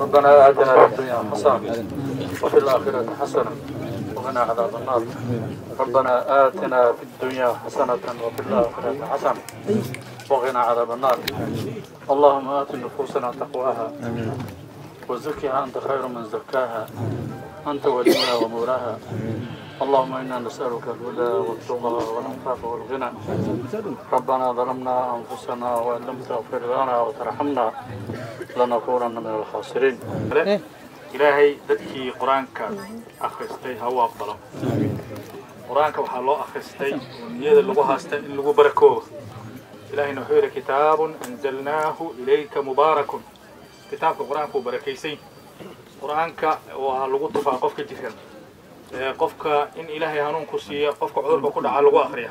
ربنا آتنا في الدنيا حسنة وفي الآخرة حسنة وقنا عذاب النار. ربنا آتنا في الدنيا حسنة وفي الآخرة حسنة وقنا عذاب النار. اللهم آت نفوسنا تقواها وزكها أنت خير من زكاها. أنت وليها ومولاها. اللهم إنا نسألك الهدى والتقى والإنفاق والغنى. ربنا ظلمنا أنفسنا وإن لم تغفر لنا وترحمنا لنكونن من الخاسرين. إلهي ذكي قرآنك أخرستي هو أفضل قرآنك وحال وحلو أخرستي ونيد اللغة هاستن اللغة بركوه إلهي نحور كتاب أنزلناه إليك مبارك. كتاب قرآنك بركيسي قرآنك وحلو طفاقك جفن. Qofka in ilaahay hanuunku siiya qofka cudurka ku dhaca lagu akriya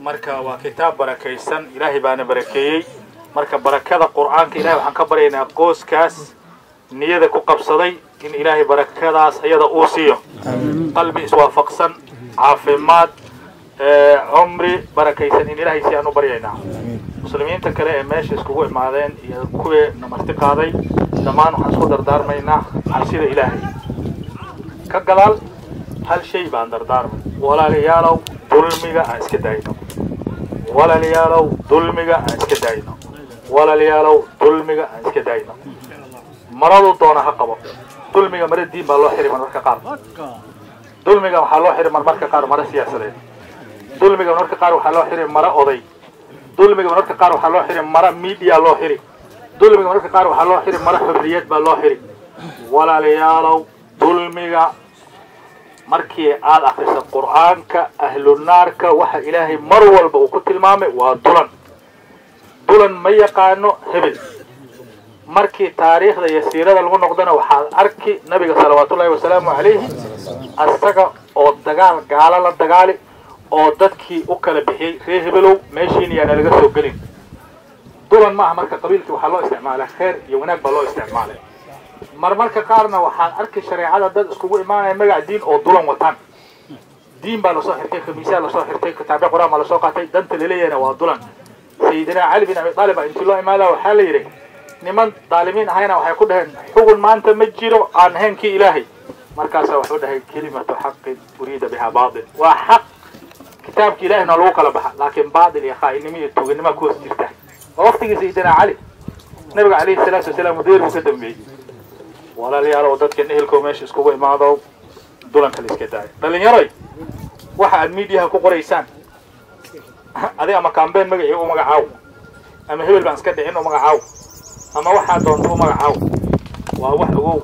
marka waa kitaab barakaysan ilaahay baana barakeeyey. Marka barakada qur'aanka ilahay waxaan ka baryaynaa qooskaas niyada ku qabsaday in ilaahay barakadaas iyada uu siiyo. Qalbi iswaafaqsan caafimaad cumri barakaysan in ilaahay si aan u baryaynaa. Muslimiinta kale ee meesha iskugu imaadeen iyo kuwii namarti qaaday dhammaan waxaan isku dardaarmaynaa cabsida ilaahay. Ka gadaal hal shay baan dardaarmay walaalayaalow dulmiga aan iska daayno. Walaalayaalow dulmiga aan iska daayno. Walaalayaalow dulmiga aan iska daayno. Maradu doona ha qabo. Dulmiga mara diin baa loo xiri marmarka qaar. Dulmiga waxaa loo xiri marmarka qaar mara siyaasadeed. Dulmiga marmarka qaar waxaa loo xiri mara oday. Dulmiga marmarka qaar waxaa loo xiri mara media loo xiri. Dulmiga marmarka qaar waxaa loo xiri mara xorriyad baa loo xiri. Walaalayaalow dulmiga markii aad akriso qur'aanka ahlunaarka waxa ilaahay mar walba uu ku tilmaamay waa dulan. Dulan ma yaqaano hebel. Markii taariikhda iyo siirada lagu noqdana waxaad arki nabiga salawaatullaahi wasalaamu calayhi asaga oo dagaal gaalo la dagaali oo dadkii u kala bixiyey reer hebelow meeshiina yaana laga soo gelin. Dulan maaha marka qabiilkii waxaa loo isticmaalay kheer iyo wanaag baa loo isticmaalay marmarka qaarna waxaad arki shareecada dad iskugu imaanaya magac diin oo dulan wataan. Diin baa la soo xirtay khamiisyaa la soo xirtay kitaabya qur'aan baa la soo qaatay danta laleeyahayna waa dulan. Sayidina cali bin abi taalib baa intii loo imaada waxaa la yidhi niman daalimiin ahayna waxay ku dhaheen xugun maanta ma jiro aan ahayn kii ilaahay. Markaasaa wuxuu dhahay kelimatu xaqin uriida bihaa baatil. Waa xaq. Kitaabki ilahayna lagu kala baxa laakiin baatil iyo khaa'inimo iyo tuuganima ku hoos jirta. Waa waqtigii sayidina cali nabiga calayhi salaatu wasalaam mudeer buu ka dambeeyey walaalayaalow dadkan ehelkoo meesha iskugu imaado dulanka la iska daayo. Dhalinyaroy waxa aad miidiyaha ku qoraysaan? Adiga ama kambeen magacii u magacaaw. Ama hebel baan iska dhicin u magacaaw. Ama waxaa doonta u magacaaw. Waa wax ogow.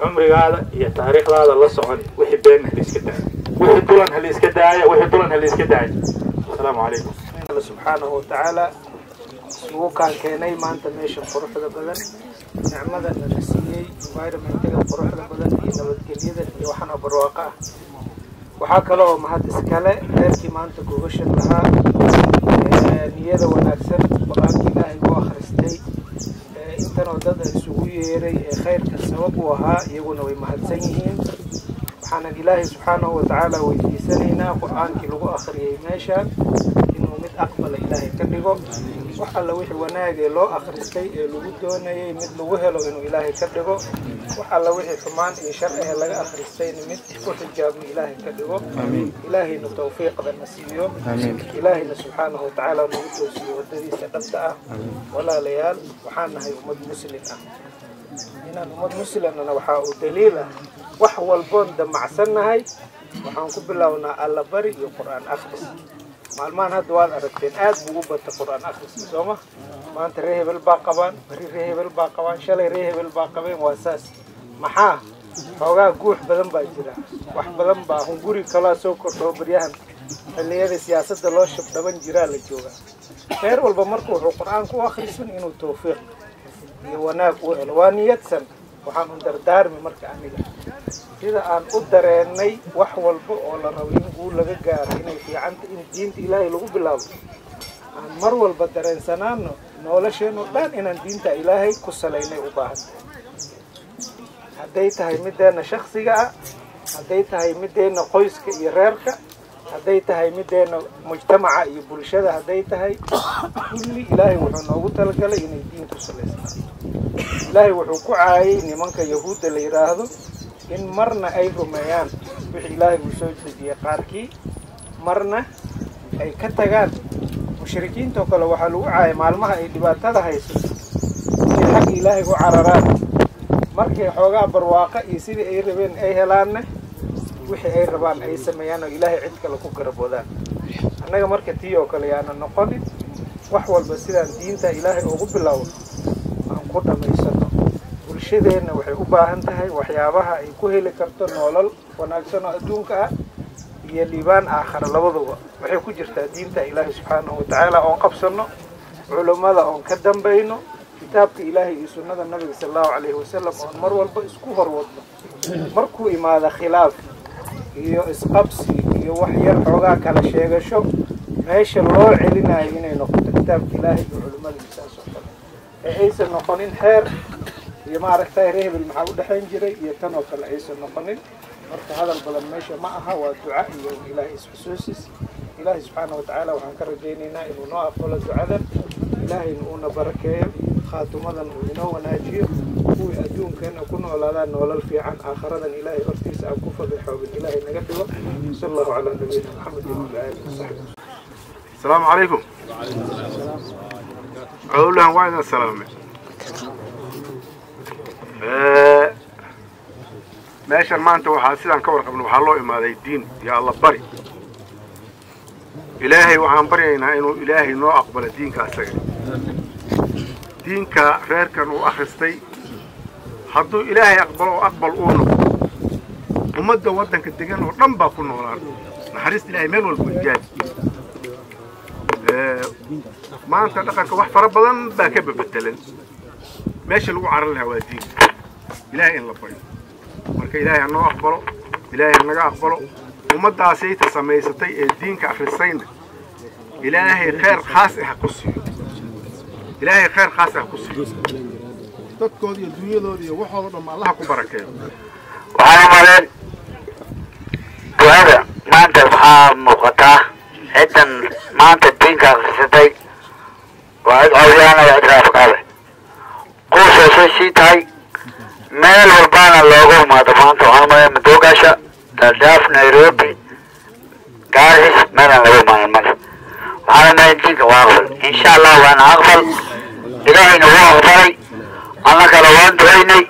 Cumrigaada iyo taariikhdaada la socon. Wixii beenna hala iska daayo. Wixii dulan hala iska daayo. Wixii dulan hala iska daayo. Asalaamu calaykum. Subxaanahu watacaala isugu kaan keenay maanta meesha quruxda badan environmentiga quruxda badan iyo nabadgelyada iyo waxaana barwaaqo ah waxaa kale oo mahad iskale reerkii maanta gogashan lahaa niyada wanaagsan qur-aanka ilaahay u akhristay intanoo dad isugu yeeray ee khayrka sabab u ahaa iyaguna way mahadsan yihiin waxaanan ilaahay subxaanahu watacaala weydiisanaynaa qur-aankii lagu akhriyey meeshaan inuu mid aqbala ilaahay ka dhigo wax alla wixii wanaagee loo akhristay ee lagu doonayay mid lagu helo inuu ilaahay ka dhigo wax alla wixii xumaan iyo sharci ee laga akhristayna mid ku xijaabno ilaahay ka dhigo ilaahayna tawfiiqdana siiyo ilaahayna subxaanahu watacaala nagu toosiyo wadadiisa dhabta ah. Walaalayaal waxaan nahay ummad muslim ah. Inaan ummad muslimnana waxaa uu daliil ah wax walboon damacsannahay waxaan ku bilownaa alla bari iyo qur'aan akhris hebel baa qabaan beri ree hebel baa qabaan shalay ree hebel baa qabeen waa saas maxaa xoogaa guux badan baa jira wax badan baa hunguri kalaa soo kordhoo baryahan xilliyada siyaasadda loo shabdhaban jiraa la joogaa reer walba marka wuxuu qur-aanka u akhrisan inuu tawfiiq iyo wanaag u helo waa niyadsan waxaan u dardaarmi marka aniga sida aan u dareennay wax walba oo la rabo in guul laga gaaro inay fiicanta in diinta ilaahay lagu bilaabo. Aan mar walba dareensanaano nolosheenoo dhan inaan diinta ilaahay ku salaynay u baahan. Hadday tahay mideenna shaksiga ah hadday tahay mideenna qoyska iyo reerka hadday tahay mideena mujtamaca iyo bulshada hadday tahay kulli ilaahay wuxuu noogu talagalay inay diin ku salaysnaato ilaahay wuxuu ku caayay nimanka yahuudda la yidhaahdo in marna ay rumeeyaan wixii ilaahay uu soo dejiyey qaarkii marna ay ka tagaan mushrikiinta oo kale waxaa lagu caayay maalmaha ay dhibaatada haysato inay xagga ilaahay u cararaan markay xoogaa barwaaqa iyo sidii ay rabeen ay helaanne wixii ay rabaan ay sameeyaan oo ilaahay cid kale ku garabodaan annaga marka tii oo kale yaana noqonin wax walba sidaan diinta ilaahay ugu bilowno aan ku dhammaysano bulshadeenna waxay u baahan tahay waxyaabaha ay ku heli karto noolal wanaagsan oo adduunka ah iyo liibaan aakhara labaduba. Waxay ku jirtaa diinta ilaahay subxaanahu watacaala oon qabsano culummada oon ka dambayno kitaabka ilaahay iyo sunnada nabiga sala allahu calayhi wasalam oon mar walba isku horwadno markuu imaado khilaaf iyo isqabsi iyo wax yar xoogaa kala sheegasho meesha loo celinayo inay noqoto kitaabka ilaahay iyo culimmadiisa saas oo kale. Ee aysan noqonin xeer السلام عليكم. ريه بالمحاول دحين جري يتنو كل عيسى النقنين مرت هذا البلد ماشي معها ودعاء إله إسحسوسس إله سبحانه وتعالى وحنكر جينينا إنه نوقف ولا زعل إله إنه نبرك خاتم ذن وينو ناجي هو يأجون كان أكون ولا لا ولا في عن آخر ذن إله أرتيس أو كفر بحب إله نجده صلى الله على النبي محمد وعلى آله وصحبه السلام عليكم أهلا السلام عليكم. Meeshan maanta waxaa sidaan ka warqabna waxaa loo imaaday diin ya alla bari. Ilaahay waxaan baryaynaa inuu ilaahay noo aqbalo diinka asaga. Diinka reerkan uu akhristay hadduu ilaahay aqbalo oo aqbal uu noqdo ummadda waddanka degan oo dhan baa ku noolaan. Naxariista ilaahay meel walba gaadi maanta dhaqanka wax fara badan baa ka bebedelan. Meesha lagu caran lahaa waa diinka ilaahay in la baryo marka ilaahay ha noo aqbalo ilaahay ha naga aqbalo. Ummaddaasayta samaysatay ee diinka akhristayna ilaahay khayr khaas ah ha ku siiyo. Ilaahay khayr khaas ah ku siiyo. Dadkooda iyo dunyadooda iyo waxooda dhamma allaha ku barakeeyo waxaan umaleen ducada maanta waxaa muuqataa ciddan maanta diinka akhrisatay. Waa cid cawyaana waa cid raafaqaale quusay soo sii tahay meel walbaana looga imaado maanta waxaan umalaya madoogaasha dadaaf nairobi gaaris meelaan laga imaanan male waxaan diinka waa aqbal. Insha allah waana aqbal. Ilaahayna wuu aqbalay. Annagana waan ducaynay.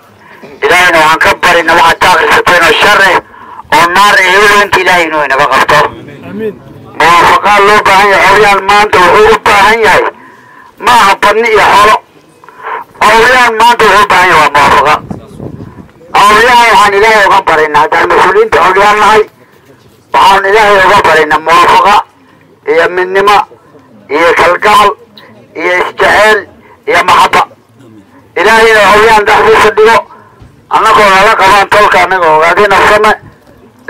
Ilaahayna waxaan ka barina waxaad ka akhrisateen oo shar eh oo naar iyo weynka ilaahay inuu inaga qabto. Muwaafaqaa loo baahan yahay cawryaan maanta wuxuu u baahan yahay. Ma aha badni iyo xoolo. Cawryaan maanta wuxuu u baahan yahay waa muwaafaqa howlyaha waxaan ilaahay uga baraynaa haddaan mas'uuliyiinta howlyaal nahay. Waxaan ilaahay uga baraynaa muwaafaqa iyo midnimo iyo kalgacal iyo isjeceel iyo maxaba. Ilaahay inuu howlyaan dhexdiisa dhigo annagoo nala qabaan tolka annaga ogaadii nafsane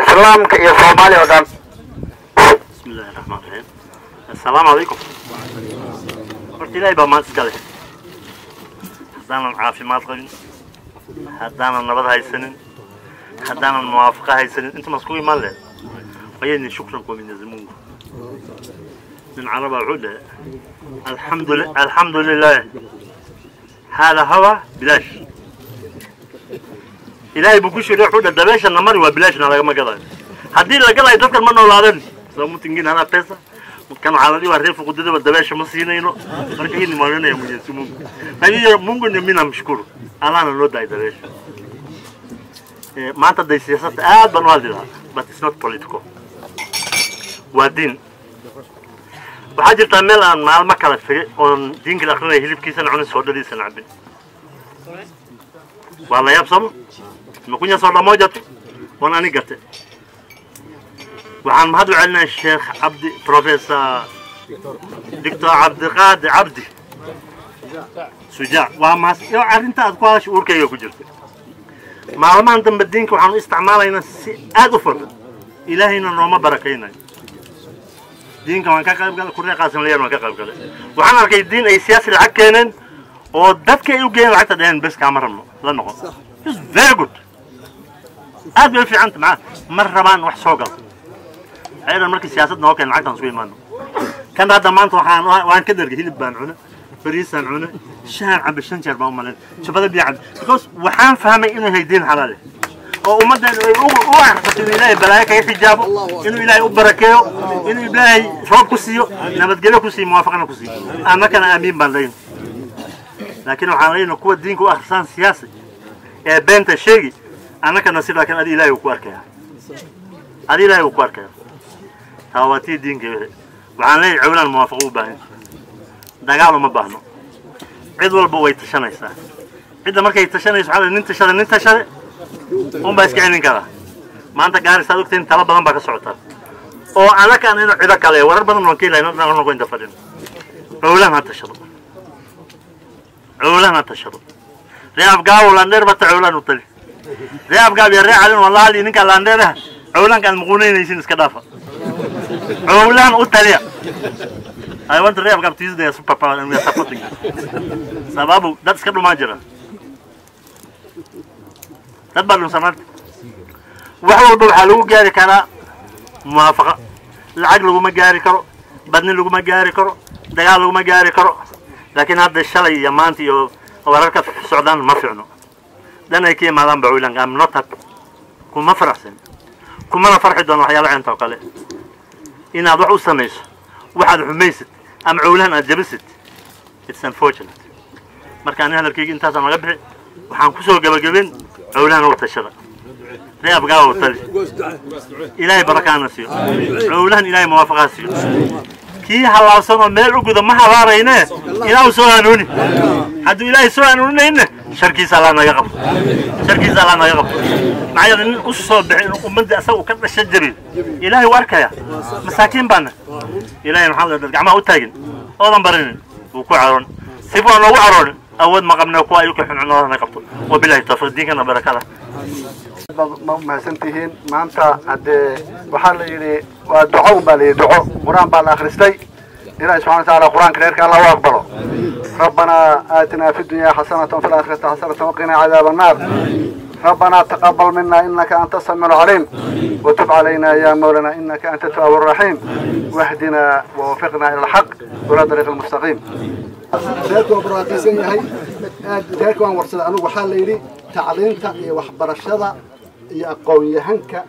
islaamka iyo soomaaliya oo dhan. Bismillahi raxmaan raxiim calaykum horta ilaahay baa maanta haddaanan caafimaad qabin. هدانا haddaanan nabad haysanin haddaanan muwaafaqo haysanin inta masku iman leh وين شكرا من زمونك من عرب عودة الحمد لله الحمد لله. هذا هوا بلاش. إلهي بقولش ريح عودة. دباش النمر وبلاش نلاقي ما قدر هدي لا قدر يتذكر منه ولا العالم لو متنجين أنا بيسا. كان عالي وارتين فوق الدبا دباش مصينا ينو. مركين ما لنا يا مجد سمونك هذه ممكن يمينا مشكور. أنا لا أدري أنا تدري سياسة أنا من هذا أنا it's not أنا ودين بحاجة أنا عن مال أنا كان في أنا دين كل أنا يهلب كيسة أنا الصورة دي أنا عبد والله أنا ما كنا صورة ما جت وأنا نجت وعن هذا علنا الشيخ عبد بروفيسور دكتور عبد القادر عبدي سجاع وما يو أنت أذكر شو أوركي يو كجرت ما لما أنتم بدينك وحنا استعمالنا أدفر إلهنا نوما بركينا دينك وان كقلب قال كوريا قاسم ليه وان كقلب قال وحنا ركي الدين أي سياسي لعب كينن ودتك يو جين حتى دين بس كامرنا لا نقول is very good. Aad bay u fiican tahay macaa ma rabaan wax soo gal. Ayadan markii siyaasadda oo keen lacagtan isugu imaano. Kan hadda maanta waxaan waan ka dergay hilib baan cuna fahmay inay haydiin xalaale oo ummaddan ay u u akhrisato inuu ilaahay balaayo kaga xijaabo inuu ilaahay u barakeeyo inuu ilaahay roob ku siiyo nabadgelyo ku siiyo muwaafaqana ku siiyo annakana aamiin baan leeyahay laakiin waxaan leeyahay kuwa diinka u akhrisaan siyaasi ee beenta sheegi annakana si laakiin adi ilaahay uu ku arkaya adi ilaahay uu ku arkaya taa waa tii diinka wixii waxaan leeyahay cawlaan muwaafaqo u baahan dagaal uma baahno cid walba way tashanaysaa cidda markay tashanayso waxaa la nin tashada nin tashade unbaa iska celin karaa maanta gaarisaad ogtahin tala badan baa ka socota oo anakaan inu cido kale warar badan waan ka helay noqo inta fadhin cowlan ha tashado cowlan ha tashado ree afgaawo landheer bata cowlan u tali ree afgaab iyo ree calin walaali ninkaa landheeraha cowlanka aad muquunaynaysin iska dhaafa cowlan u taliya I want to ree afgaab Tuesday as papa and we are supporting sababu dad iska dhumaan jira dad baa dhunsanaanta wax walba waxaa lagu gaari karaa muwaafaqa lacag laguma gaari karo badni laguma gaari karo dagaal laguma gaari karo laakiin hadda shalay iyo maanta iyo wararka socdaan ma fiicno dan ay ka yimaadaan ba wiilan am not happy kuma faraxsan kumana farxi doono waxyaaba cinta oo kale inaad wax u samayso waxaad xumaysid أم عولان aad it's unfortunate. مركان هذا الكيك ani hadalkayga intaasaan naga bixi قبل قبل. عولان أو تشرق لا رياب أو طلي إلهي بركانا سيو. عولان إلهي موافقة سيو. كي حلا وصلنا ميل عقود ما حضارينا إلهي سوى أنوني. حدو إلهي سوى أنوني هنا شركي سالانا يغب. شركي سالانا يغب. معايا ذن أصو بحين ومن أمم دي أسو كرد الشجري إلهي واركا مساكين بانا. إلهي محمد الله جمعه وتاجن. أظن برين وكوعرون سيفو أنا وعرون أود ما قمنا كوا يك حن عنا أنا قبته وبالله تفضل دينك أنا بركة له ما ما سنتين ما أنت عند بحال يري ودعاء بالي دعاء مرام بالآخر استي. إلى سبحانه وتعالى القرآن كنير كان الله أكبره ربنا آتنا في الدنيا حسنة وفي الآخرة حسنة وقنا عذاب النار. ربنا تقبل منا إنك أنت السميع العليم وتب علينا يا مولانا إنك أنت التواب الرحيم واهدنا ووفقنا إلى الحق ولا طريق المستقيم reerku waa barwaaqaysan yahay aad reerka waan warsada anugu waxaa la yidhi tacliinta iyo waxbarashada iyo aqoon-yahanka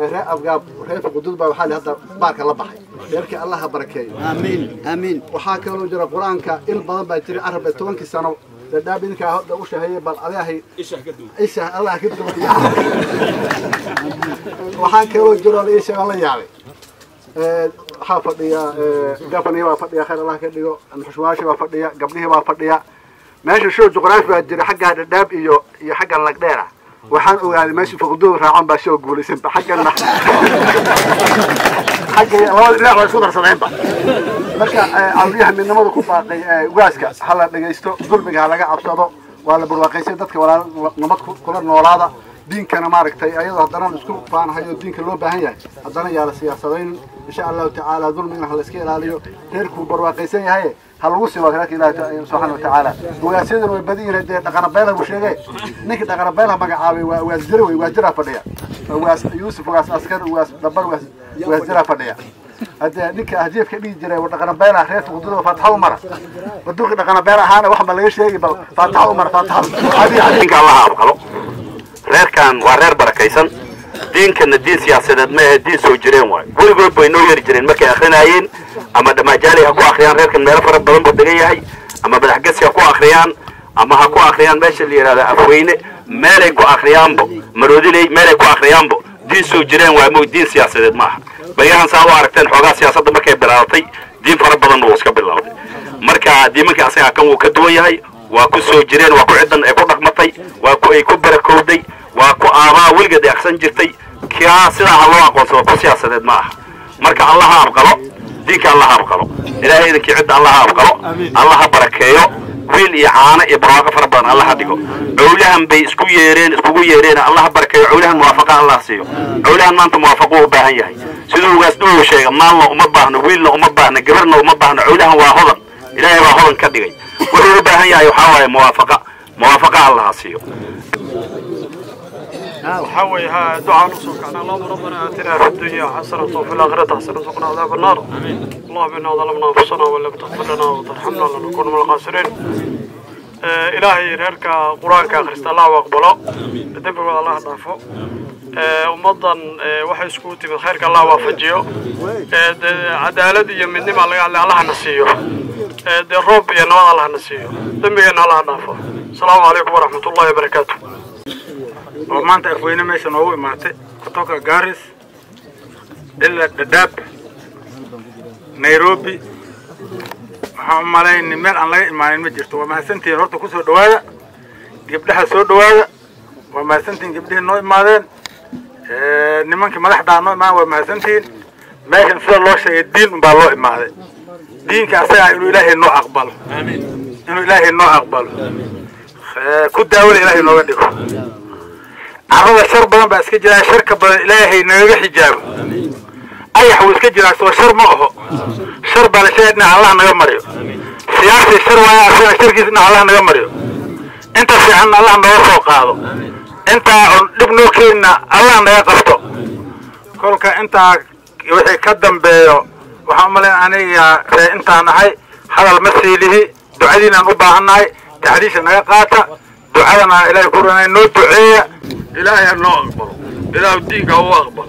reer afgaab reerka qudud baa waxaa la hadda baarka la baxay reerkii allaha barakeeyo آمين آمين waxaa kaloo jira qur-aanka il badan baa jira carab ee tobankii sano dadhaab idinkaa hadda u shaheeyey bal adeahay isha allah ka duwaya waxaan kaloo jiro la ii sheego la yaabay waxaa fadhiya gafanihii baa fadhiya khayr allah ka dhigo xushmaashii baa fadhiya gabdhihii baa fadhiya. Meesha show juqraafi baa jira xaggaa dhadhaab iyo iyo xaggan lagdheera وحن أقولي ماشي فقدور رعون بشو قولي سنبا حق لنا حق لا لا صدر سنين بقى مركا عبيها من نمر كفاقي واسكا حلا بجيستو ظلم على جا عبصادو ولا برواقي سيدتك ولا نمط كل النورادة دين كان مارك تي أيضا هذانا نسكو فان هاي الدين كله بهيا هذانا يا رسي يا إن شاء الله تعالى ظلم من حلاسكي لاليو تركوا برواقي سيدتك ha lagu wakiilka ilaahi ta- subxaana watacaala ugaasyadan way badan yihiin dee dhaqanabeelha buu sheegay ninka dhaqanabeelha magacaabay waa ugaas jira wey ugaas jiraa fadhiya ugaas yuusuf ugaas askar ugaas dhabar ugaas jiraa fadhiya hadee ninka hajiifka dhihi jiray war dhaqanabeelha reer fuqduda faataxa u mara baduuqi dhaqanabeel ahaana wax ba laga sheegi bal faataxa u mara faataxa diinka allaha abqalo reerkan waa reer barakaysan diinkana diin siyaasadeed ma ahe diin soo jireen waay. Weligood bay noo yari jireen markay akrinayeen ama dhamaajaali ha ku akriyaan reerkan meelo fara badan buu degan yahay ama madaxgesi ha ku akriyaan ama ha ku akriyaan meesha la yidhahda afweyne meelay ku akriyaanbo maroodiley meelay ku akriyaanbo diin soo jireen waay mo diin siyaasadeed ma aha. Saa u aragteen xoogaa siyaasadda markay bilaabatay diin fara badan wuu iska bilowday marka diimanka asagaa kan wuu ka duwan yahay waa ku soo jireen waa ku ciddan ay ku dhaqmatay waa ku ay ku barakowday waa ku aabaa weligeed ay aksan jirtay. Kaa sidaa ha loo aqoonsado ku siyaasadeed ma aha. Marka allaha abqalo diinka allaha abqalo ilaahay idinkii cidda allaha abqalo allaha barakeeyo wiil iyo caano iyo barwaaqo fara badan allaha dhigo. Cowlahan bay isku yeereen iskugu yeereen allaha barakeeyo cowlahan muwaafaqa allah siiyo. Cowlahan maanta muwaafaqo u baahan yahay. Siduu ugaas dhuu sheega maalna uma baahno wiilna uma baahno gabarna uma baahno cowlahan waa hodan ilaahay baa hodan ka dhigay wuxuu u baahan yahay waxaa waaye muwaafaqa muwaafaqa allaha siiyo ها دعاء نصرك اللهم ربنا في الدنيا حسنة وفي الآخرة حسنة وقنا عذاب النار. اللهم إنا ظلمنا أنفسنا وإن لم تغفر لنا وترحمنا لنكون من الخاسرين. آه، إلهي ريرك قرآنك أخرست الله وأقبله دنبك الله ضعفه آه، ومضن آه، واحد سكوتي بالخير كله وافجيو. آه، عدالة دي من دي ما لقى على الله نسيو. ده الرب ينوى الله نسيو. دم ينوى الله نافع السلام عليكم ورحمة الله وبركاته. وما أنت أخوينا ما يسمعوا ما أنت أتوقع جارس إلا الدب نيروبي. هم مالين نمر أن لا مالين مجرت وما سنتي رتو كسر دوايا. جبتها سود دوايا. وما سنتي جبتها نوي مالين nimankii madaxdaa noo imaan waa mahadsantihiin meeshan sida loo sheegay diin unbaa loo imaaday. Diinka asagaa inuu ilaahay noo aqbalo. Inuu ilaahay noo aqbalo. Ku daawada ilaahay nooga dhigo. Carrada shar badan baa iska jiraa sharka badan ilaahay nagaga xijaabo. Ayax wuu iska jiraa soo shar ma aho shar baa la sheegay dhinac allah naga mariyo. Siyaasi shar waaya asagana sharkiisa dhinac allah naga mariyo. Inta fiicanna allah nooga soo qaado intaa on dhib noo keenna allah naga qabto kolka intaa wixii ka dambeeyo waxaan u malayn aniga ree intaan ahay hadal ma siilihi ducadiinaan u baahannahay taxdiisha naga qaata ducadana ilaahay ku ranay noo duceeya ilaahay ha noo aqbalo ilaahu diinka u aqbal.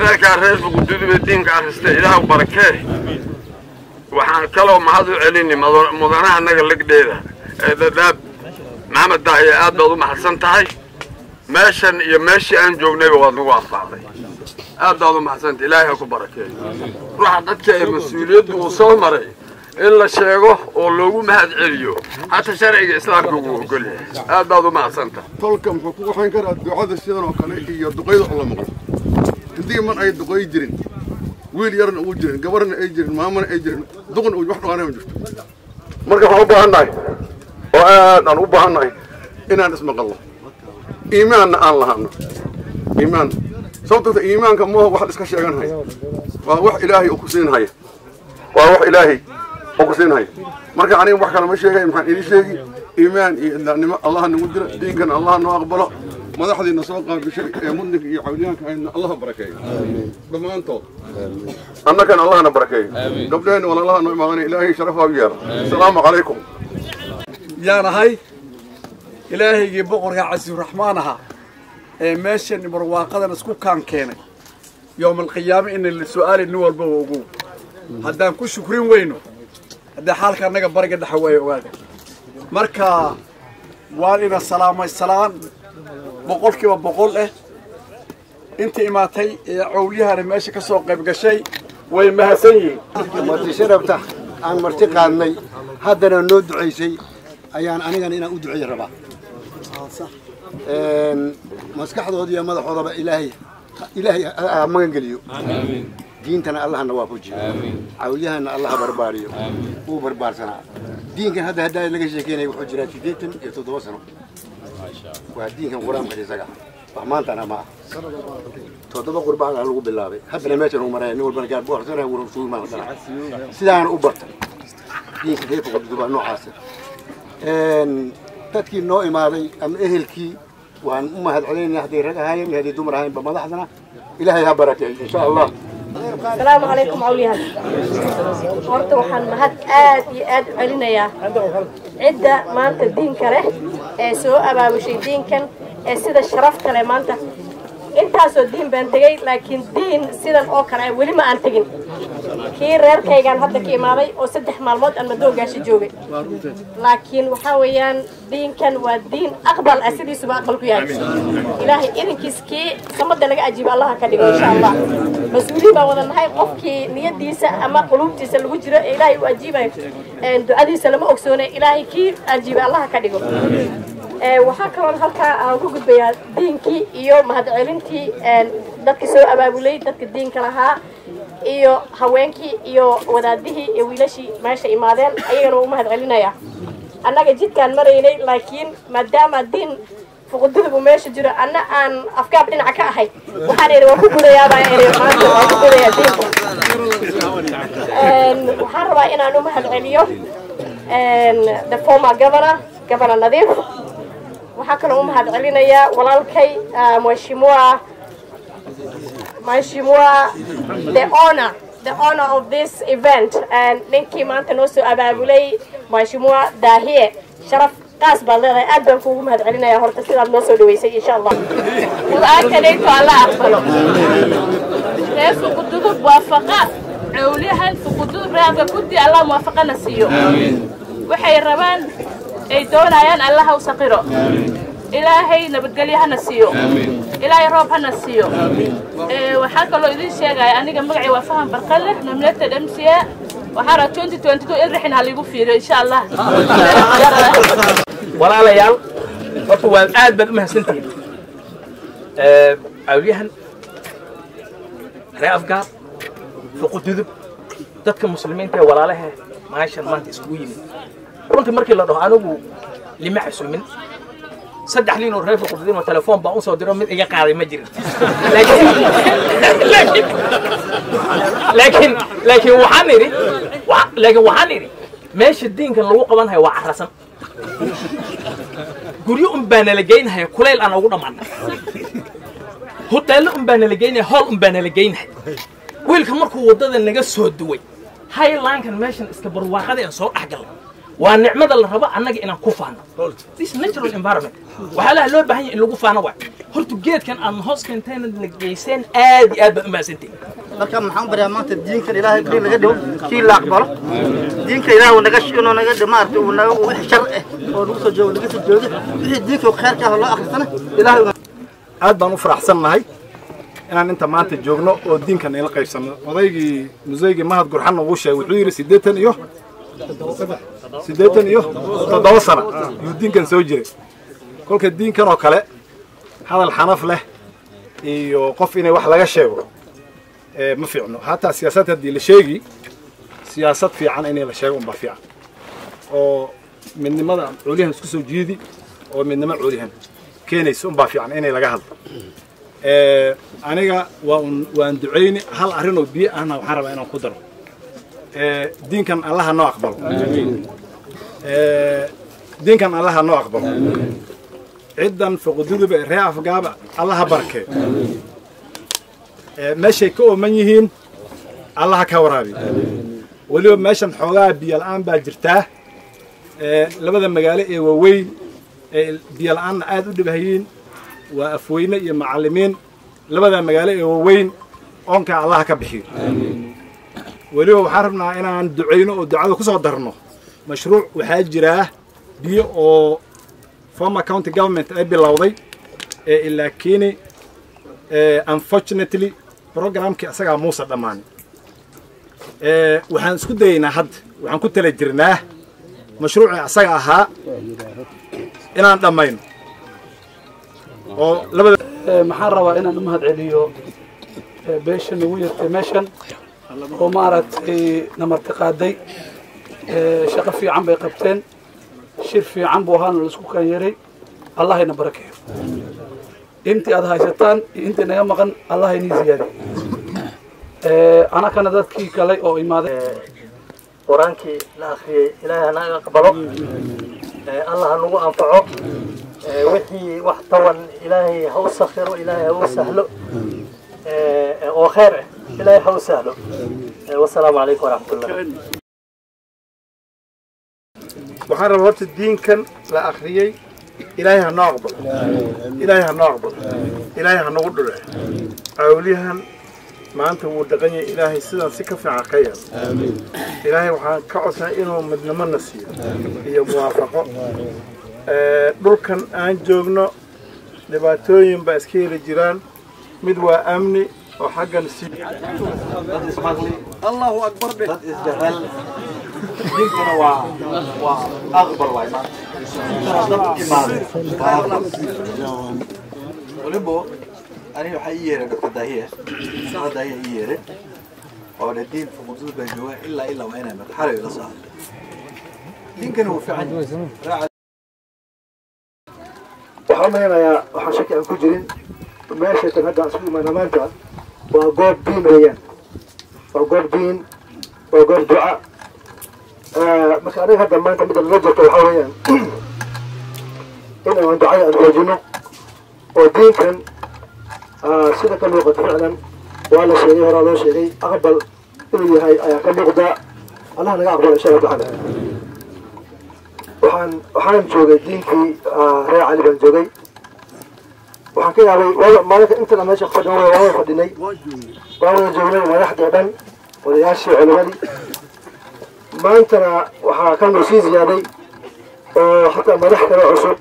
Reerkaa reer fugududuba diinka akrista ilaahu barakee waxaan kaloo mahad u celini mudanaha naga legdheeda ee dhadhaab maxamed daahiye aad baad u mahadsan tahay meeshan iyo meeshii aan joognayba waad nagu anfacday aad baad u mahadsantahay ilaahay ha ku barakeeyo ruuxa dadka ee mas'uuliyaddu uu soo maray in la sheego oo loogu mahad celiyo hata sharciga islaamka uu ogol yahay aad baad u mahadsantahay tolka muxuu ku waxayn karaa ducada sidan oo kale iyo duqayda oo la maqlo intii man ay duqay jirin wiil yarna uu jirin gabarna ay jirin maamana ay jirin duqna wax dhaqaanay ma jirto marka waxaan u baahannahay oo aad aan u baahannahay inaan ismaqalno iimaanna aan lahano iimaan. Sababtata iimaanka maaha wax iska sheeganhaya waa wax ilaahay uu ku siinhaya waa wax ilaahay uu ku siinhaya marka aniga wax kale ma sheegay maxaan idin sheegi iimaan iyo islaamnimo allah nagu dira diinkana allah noo aqbalo madaxdiina soo qaabishay ee mudninka iyo cawliyaanka hayna allah barakeeyo dhammaantood. Annakana allahna barakeeyo gabdhaheenna walaalaha noo imaadanaya ilaahay sharafaa u yeelo asalaamu calaykum yaan ahay ilaahaygii boqorka casiiraxmaan ahaa ee meeshan barwaaqadan isku kaan keenay. Yowmalqiyaame ina la su'aalay nin walba wa ogow. Haddaan ku shukrin weyno haddee xaalka annaga bariga dhexa waayo ogaada. Marka waan ina salaamay salaan boqolkiiba boqol eh. Inta imaatay ee cowlyahana meesha ka soo qayb gashay way mahadsan yihiin. Marti sharafta aan marti qaadnay. Haddana noo ducaysay ayaan anigana inaan u duceeya rabaa آه، آه، دين تنا الله نوافج آمين. عوليها أن الله برباريو. آمين. هو بربار سنة. دين كان هذا هداي لقى شيء كيني يحج راتي دين تن يتدوس سنة ما شاء الله. وهدين كان قرآن بجزاء بعمان تنا ما. تدوب قربان على قبل الله هب لما يصير عمره نقول بنا كار بوار سنة ورم سوما ولا سيدان أوبرت. دين كده يبغى تدوب نوع عصر dadkii noo imaaday ama ehelkii waan u mahad celinayna hadday rag ahaayeen iyo hadday dumar ahaayeenba madaxdana ilaahay ha barakeeyo insha allah السلام عليكم أولياء horta waxaan mahad aad iyo aad u celinayaa cidda maanta diinka leh ee soo abaabushay diinkan ee sida sharafta leh maanta intaasoo diin baan tegey laakiin diin sidan oo kale ah weli ma aan tegin kii reerkaygaan hadda ka imaaday oo saddex maalmood aan madoogaasha joogay. Laakiin waxaa weeyaan diinkan waa diin aqbal ah sidiisuba aqbal ku yahay. Ilaahay idinkiis kii samada laga ajiibo allaha ka dhigo insha allah mas'uuliin baan wada nahay qofkii niyadiisa ama quluubtiisa lagu jiro ee ilaahay u ajiibayo ducadiisa lama ogsoone ilaahay kii ajiiba allaha ka dhigo. Waxaa kaloon halkaa aan ku gudbayaa diinkii iyo mahadcelintii dadka soo abaabulay dadka diinka lahaa iyo haweenkii iyo wadaadihii iyo wiilashii meesha imaadeen ayagana waa u mahad celinaya annaga jidkaan maraynay laakiin maadaama diin fuqududub uu meesha jiro anna aan afkaab dhinaca ka ahay. Waxaan waan ku gudayaabaa idhi maanta waan ku gudayaa diinka waxaan rabaa inaan u mahad celiyo the former governor governor nadiif. Waxaa kaloo u mahad celinayaa walaalkay ah, Mheshimiwa the honor the honor of this event. And ninkii maanta noo soo abaabulay Mheshimiwa Dahiye sharaf qaas baad leedahay aad baan kuugu mahad celinayaa horta sidaad noo soo dhaweysay insha allah. Du'aakaleynto alla aqbalo reerka qududub waafaqa cawliyahanta qududub reerka guddi allah muwaafaqana siiyo waxay rabaan ay doonayaan allaha u saqiro ilaahay nabadgelyo hana siiyo. Ilaahay roob hana siiyo. Ee, waxaa kaloo idin sheegaya aniga magacay waa faham barqale nominated mca waxaa raa 2022 ilrixin ha liigu fiiriyo insha allah. Walaalayaal horta waa aad baad u mahadsantihiin. Cawliyahan ree afgaar fuqududub dadka muslimiinta ee walaalaha maashan maanta iskugu yimid. Runtii markii la dhaho anigu lima casumin saddex liin oo reer fuqududin oo telefoon baan u soo diro mid iga qaaday ma jirin. Laakiin laakiin waxaan idhi laakiin waxaan idhi meesha diinkan lagu qabanhayo waa carasan guryo un baa nala geynahaya kulayl aan ugu dhammaanay hoteello un baa nala geynaya hool un baa nala geynahaya wiilka markuu waddada naga soo duway highlinkan meeshan iska barwaaqada aan soo dhex galnay ونعمد الله ربا أنك إنا كفانا this natural environment وحالا لو بهني اللي كفانا واحد هرتو جيت كان أن هوس كنتين نجيسين آد آد ما سنتين marka maxaan barayaa maanta diinkan ilaahay kii laga dhow kii la aqbalo diinka ilaahay uu naga inuu naga dhimaarta uu naga wax shar ah oo lagu soo joogo laga soo joogo wixii diinka khayrka ah loo akhrisana ilaahay aad baan u faraxsannahay inaan inta maanta joogno oo diinkan ila qaybsanno odaygii musaygii mahad gurxanna wuu sheegay wuxuu yidhi siddeetan iyo jiray kolka diinkan oo kale hadal xanaf leh iyo qof inay wax laga sheego ee ma fiicno hataa siyaasad haddii la sheegi siyaasad fiican inay la sheego unbaa fiican oo midnimada culihan isku soo jiidi oo midnimo culihan keenaysa unbaa fiican inay laga hadlo ee aniga waa un waan ducayni hal arrin oo biyo ahna waxaan rabaa inaan ku daro ee diinkan allaha noo aqbalo ee diinkan allaha noo aqbalo ciddan fuqududuba ee reer afgaaba allaha barkee ee meeshay ka ooman yihiin allaha ka waraabi. Weliba meeshan xoogaa biyo la'aan baa jirtaa. Labada magaalo ee waaweyn ee biyo la'aanna aad u dhibahayiin waa afweyne iyo macallimiin labada magaalo ee waaweyn oonkaa allaha ka bixiyo weliba waxaan rabnaa inaan ducayno oo ducada ku soo darno. Mashruuc waxaa jiraa biyo oo former county government ay bilowday laakiin unfortunately programkii asagaa muusa dhammaanin waxaan isku dayaynaa hadda waxaan ku tala jirnaa mashruucii asaga ahaa inaan dhammayno. Oo labada maxaan rabaa inaan u mahad celiyo ee, beesha nagu yartay meeshan kan yaray allahayna barakeeyo intii aad haysataan iyo intii naga maqan allahaynii ziyaadiyo Ee, anakana dadkii kale oo imaaday qur-aankii la akhriyey ilaahay hanaga aqbalo ee, allah ha nagu anfaco ee, wixii wax tawan ilaahay ha u sakhiro ilaahay ha u sahlo ee, ee, oo khayr ah ilaahay ha u sahlo wasalaamu calaykum waraxmatullah waxaan rabaa horta diinkan la akhriyey ilaahay ha noo aqbalo ilaahay ha noo aqbalo ilaahay ha nagu dhule awliyahan maanta wuu dhaqan yahay ilaahay sidan si ka fiican ka yeelo ilaahay waxaan ka codsanay inuu midnimona siiyo iyo muwaafaqo. Dhulkan aan joogno dhibaatooyin baa iska heli jiraan مدوى أمني وحقا السيد الله أكبر به. تتجهل يمكن و أغبر ولبو أنا احيي ربك الداهية الداهية هي ولا الدين في موضوع بنجوا الا إلا ما أنا مرحله إلى صاحب يمكن هو فعلا راعي. وحرمنا يا وحشك يا كجرين. Meeshaytan hadda isugu imaana maanta waa goob diin weeyaan. Waa goob diin waa goob duca. Marka aniga hadda maanta midda nala jirto waxaa weeyaan in aan ducada aan xoojino oo diinkan sida ka muuqata ficlan waa la sheegay horaa loo sheegay aqbal inuu yahay ayaa ka muuqda. Allah naga aqbala insha allah tacaala. Waxaan waxaan joogay diinkii reer cali baan joogay waxaan ka yaabay waa maalinka intana meesha fadhin waa wada fadhinay waa wada joognay madaxdii o dhan odayaashii culimadii maantana waxaa kan loo sii ziyaaday oo hataa madax kale cusub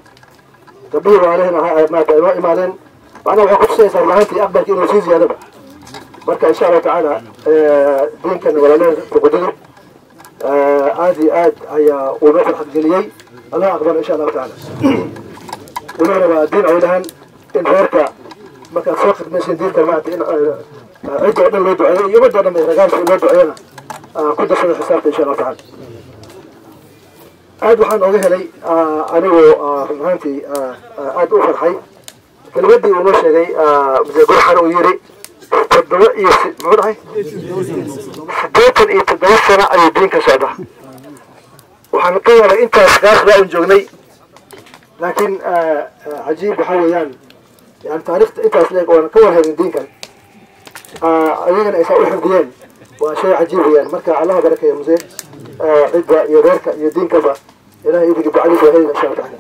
gabdhihii waalihina maata inoo imaadeen macnaha waxay kutusaysaa maalintii aqbalka inuu sii ziyaadaba marka insha allahu tacaala diinkan walaalada fuqudadu aad iyo aad ayaa uu noo farxad geliyey allah aqbalo insha allahu tacaala wuxuu rabaa diin cawlahan in reerka markaad soo khidmaysin diinta maanta in cidda oo dhan loo duceeyo iyo ummadda o dhan ragaalka loo duceeyana ku darsada xisaabta insha allahu tacaala. Aad waxaan oga helay anigoo run ahaantii aad u farxay. Kelmadii uu noo sheegay muse gurxan uu yiri toddoba iyo muxuu dhahay? Siddeetan iyo toddoba sano ayuu diinka socdaa. Waxaan ka yaabay intaas gaasbaa un joognay laakiin cajiib waxaa weeyaan yani taariikhta intaas leeg oonan ka warhaynin diinkan. Ayagana ay saa u xifdiyeen. Waa shay cajiib weeyaan. Marka allaha barakeeya muse cidda iyo reerka iyo diinkaba ilahay idinka ducadiisa helina insha allah tacaala